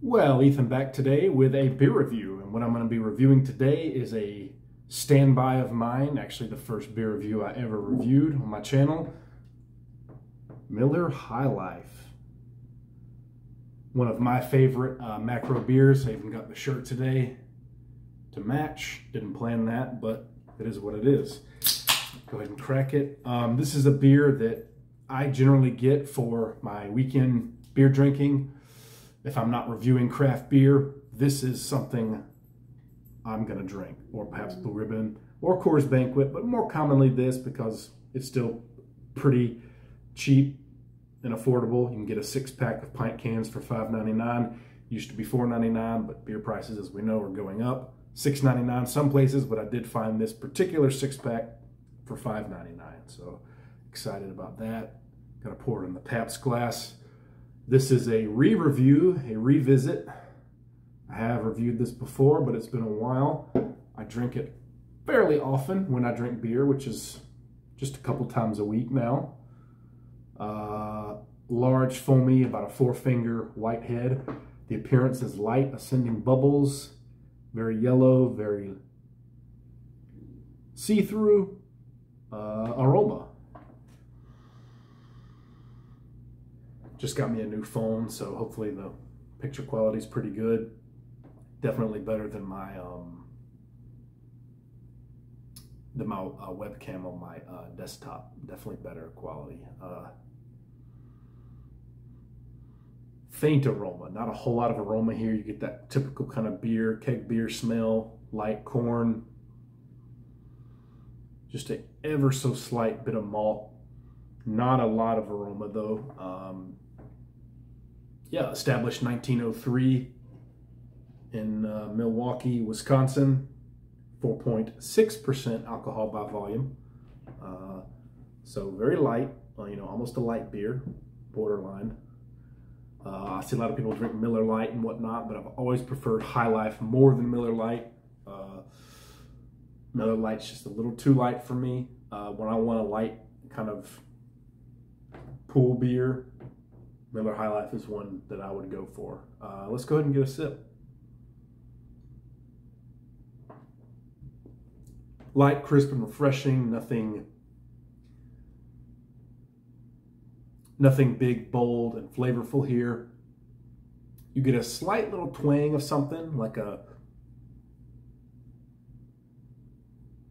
Well, Ethan back today with a beer review. And what I'm going to be reviewing today is a standby of mine, actually the first beer review I ever reviewed on my channel, Miller High Life. One of my favorite uh, macro beers. I even got the shirt today to match. Didn't plan that, but it is what it is. Go ahead and crack it. Um, this is a beer that I generally get for my weekend beer drinking if I'm not reviewing craft beer, this is something I'm going to drink, or perhaps Blue Ribbon or Coors Banquet, but more commonly this because it's still pretty cheap and affordable. You can get a six pack of pint cans for $5.99. Used to be $4.99, but beer prices, as we know, are going up. $6.99 some places, but I did find this particular six pack for $5.99. So excited about that. To pour it in the Pabst glass. This is a re-review, a revisit. I have reviewed this before, but it's been a while. I drink it fairly often when I drink beer, which is just a couple times a week now. Uh, large, foamy, about a four finger white head. The appearance is light, ascending bubbles, very yellow, very see-through uh, aroma. Just got me a new phone, so hopefully the picture quality is pretty good. Definitely better than my um, my uh, webcam on my uh, desktop. Definitely better quality. Uh, faint aroma, not a whole lot of aroma here. You get that typical kind of beer, keg beer smell, light corn. Just a ever so slight bit of malt. Not a lot of aroma though. Um, yeah, established 1903 in uh, Milwaukee, Wisconsin. 4.6% alcohol by volume. Uh, so very light, uh, you know, almost a light beer, borderline. Uh, I see a lot of people drink Miller Lite and whatnot, but I've always preferred High Life more than Miller Lite. Uh, Miller Lite's just a little too light for me. Uh, when I want a light kind of pool beer, Miller High Life is one that I would go for. Uh, let's go ahead and get a sip. Light, crisp, and refreshing. Nothing, nothing big, bold, and flavorful here. You get a slight little twang of something like a,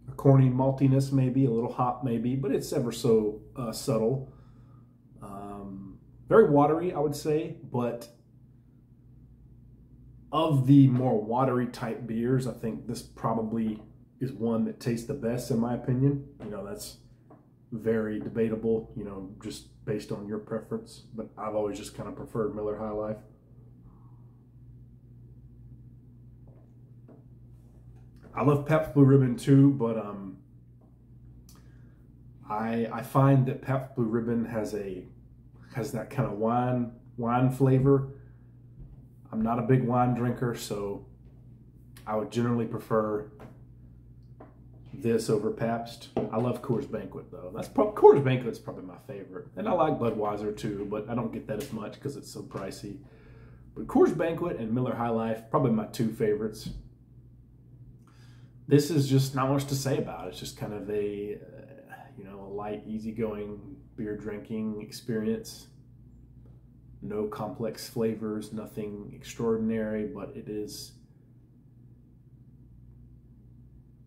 a corny maltiness, maybe a little hop, maybe, but it's ever so uh, subtle. Very watery, I would say, but of the more watery type beers, I think this probably is one that tastes the best in my opinion. You know, that's very debatable, you know, just based on your preference, but I've always just kind of preferred Miller High Life. I love Pabst Blue Ribbon too, but um, I I find that Pabst Blue Ribbon has a has that kind of wine wine flavor. I'm not a big wine drinker, so I would generally prefer this over Pabst. I love Coors Banquet though. That's probably Coors Banquet's probably my favorite, and I like Budweiser too, but I don't get that as much because it's so pricey. But Coors Banquet and Miller High Life probably my two favorites. This is just not much to say about. It's just kind of a uh, you know a light, easygoing beer drinking experience. No complex flavors, nothing extraordinary, but it is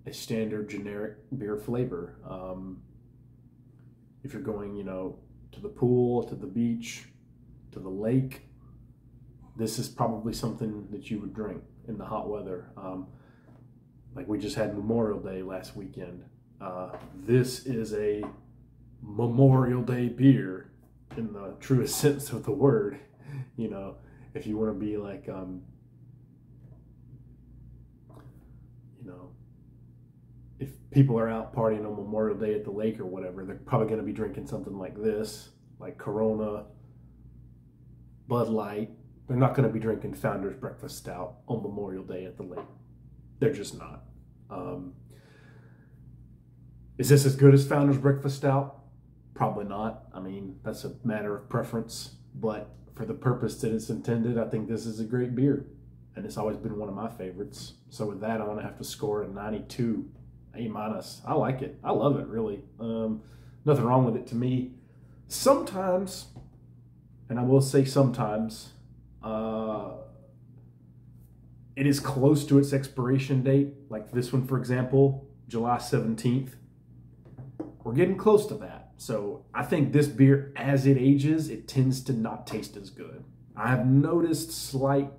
a standard generic beer flavor. Um, if you're going, you know, to the pool, to the beach, to the lake, this is probably something that you would drink in the hot weather. Um, like we just had Memorial Day last weekend. Uh, this is a Memorial Day beer in the truest sense of the word. You know, if you want to be like, um, you know, if people are out partying on Memorial Day at the lake or whatever, they're probably going to be drinking something like this, like Corona, Bud Light. They're not going to be drinking Founder's Breakfast Stout on Memorial Day at the lake. They're just not. Um, is this as good as Founder's Breakfast Stout? Probably not. I mean, that's a matter of preference. But for the purpose that it's intended, I think this is a great beer. And it's always been one of my favorites. So with that, I'm going to have to score a 92, A minus. I like it. I love it, really. Um, nothing wrong with it to me. Sometimes, and I will say sometimes, uh, it is close to its expiration date. Like this one, for example, July 17th. We're getting close to that. So I think this beer, as it ages, it tends to not taste as good. I have noticed slight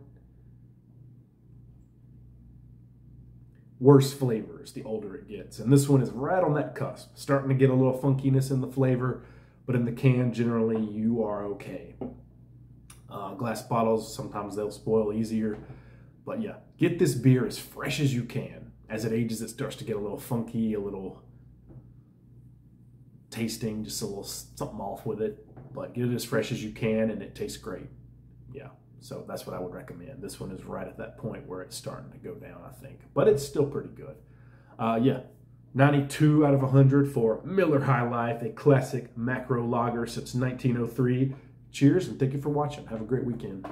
worse flavors the older it gets. And this one is right on that cusp, starting to get a little funkiness in the flavor, but in the can, generally, you are okay. Uh, glass bottles, sometimes they'll spoil easier. But yeah, get this beer as fresh as you can. As it ages, it starts to get a little funky, a little tasting, just a little something off with it. But get it as fresh as you can, and it tastes great. Yeah, so that's what I would recommend. This one is right at that point where it's starting to go down, I think. But it's still pretty good. Uh, yeah, 92 out of 100 for Miller High Life, a classic macro lager since 1903. Cheers, and thank you for watching. Have a great weekend.